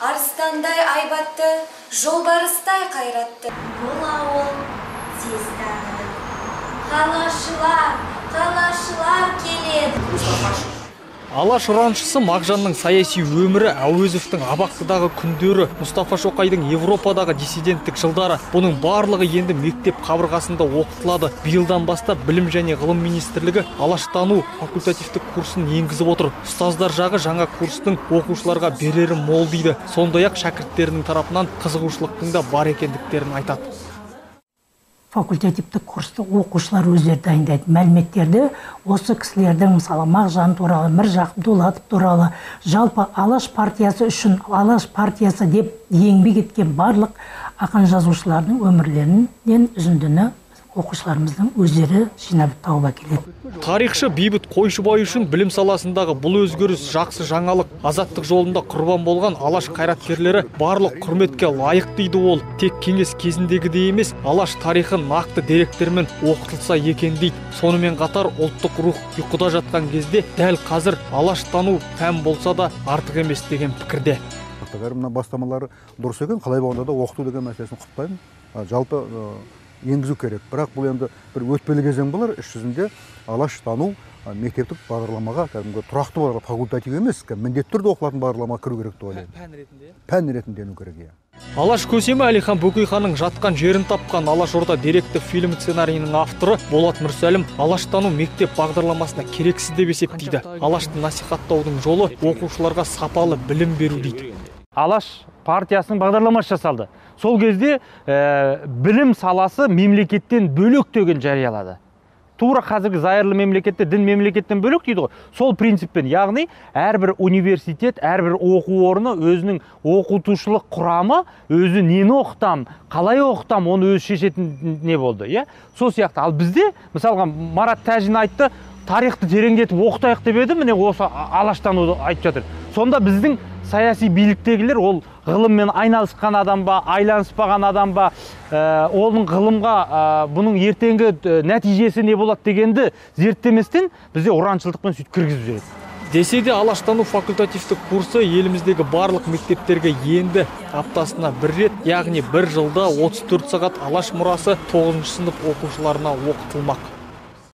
арыстандай айбатты жолбарыстай қайратты. Бұл ауыл тез таныды қалашылар қалашылар. Алаш ұраншысы мағжанның саяси өмірі әуезовтің абақтыдағы күндері мұстафа шоқайдың европадағы диссиденттік жылдары. Бұның барлығы енді мектеп қабырғасында оқытылады. Биылдан бастап білім және ғылым министрлігі алаштану факультативтік курсын енгізіп отыр. Ұстаздар жағы жаңа курстың оқушыларға берері мол дейді. Сондай ақ шәкірттерінің тарапынан қызығушылықтың да бар екендіктерін айтады. Факультативтік курсты оқушылар өздері дайындайды мәліметтерді осы кісілердің мысалы мағжан туралы міржақып дулатов туралы жалпы алаш партиясы үшін алаш партиясы деп еңбек еткен барлық ақын жазушылардың өмірлерінен үзіндіні оқушыларымыздың өздері жинап тауып әкеледі. Тарихшы бейбіт қойшыбай үшін білім саласындағы бұл өзгеріс жақсы жаңалық. Азаттық жолында құрбан болған алаш қайраткерлері барлық құрметке лайық дейді ол. Тек кеңес кезіндегідей емес алаш тарихы нақты деректермен оқытылса екен дейді. Сонымен қатар ұлттық рух ұйқыда жатқан кезде дәл қазір алаштану пән болса да артық емес деген пікірде. Мына бастамалары дұрыс екен қалай болғанда да оқыту деген мәселесін құптаймын. Жалпы енгізу керек. Бірақ бұл енді бір өтпелі кезең болар іс жүзінде алаштану а, мектептік бағдарламаға кәдімгі тұрақты бағдарлама факультатив емес міндетті түрде оқылатын бағдарламаға кіру керек деп ойлаймын. Пән ретінде? Пән ретінде ену керек иә. Алаш көсемі әлихан бөкейханның жатқан жерін тапқан алашорда деректі фильм сценарийінің авторы болат мүрсәлім алаштану мектеп бағдарламасына керексіз деп есептейді. Алашты насихаттаудың жолы оқушыларға сапалы білім беру дейді. Алаш партиясының бағдарламасы жасалды. Сол кезде ә, білім саласы мемлекеттен бөлек деген жариялады. Тура қазіргі зайырлы мемлекетте дін мемлекеттен бөлек дейді ғой. Сол принциппен яғни әрбір университет әрбір оқу орны өзінің оқытушылық құрамы өзі нені оқытамын қалай оқытамын оны өзі шешетін не болды иә? Сол сияқты. Ал бізде мысалға марат тәжин айтты тарихты тереңдетіп оқытайық деп еді міне осы алаштануды айтып жатыр. Сонда біздің саяси биліктегілер ол ғылыммен айналысқан адам ба айналыспаған адам ба ә, оның ғылымға ә, бұның ертеңгі ә, нәтижесі не болады дегенді зерттеместен бізде ұраншылдықпен сөйтіп кіргізіп жібереді. Десе де алаштану факультативтік курсы еліміздегі барлық мектептерге енді аптасына бір рет яғни бір жылда 34 сағат алаш мұрасы 9 сынып оқушыларына оқытылмақ.